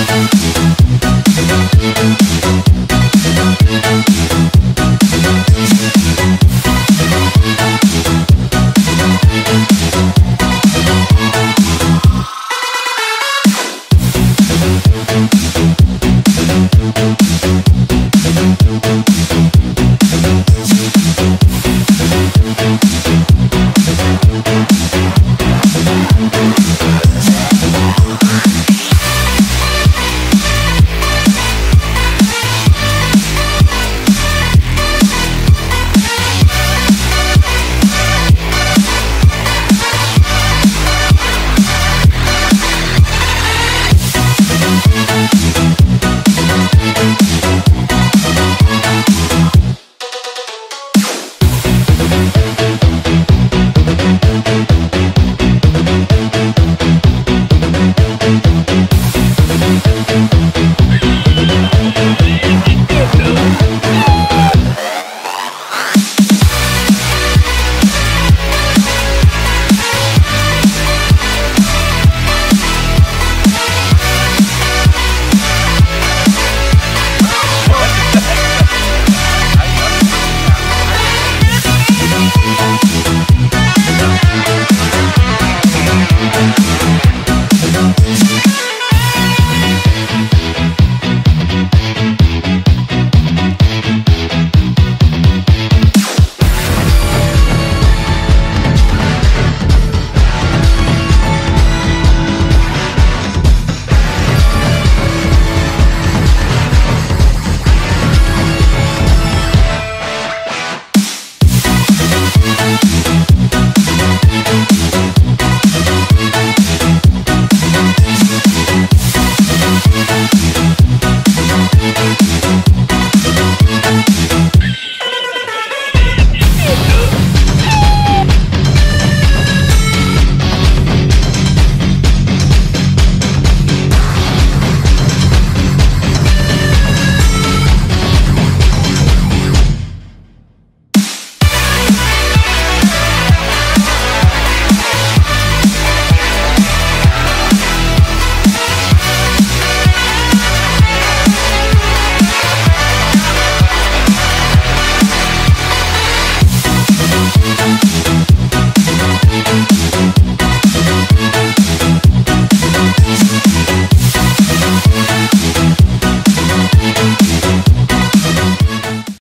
Música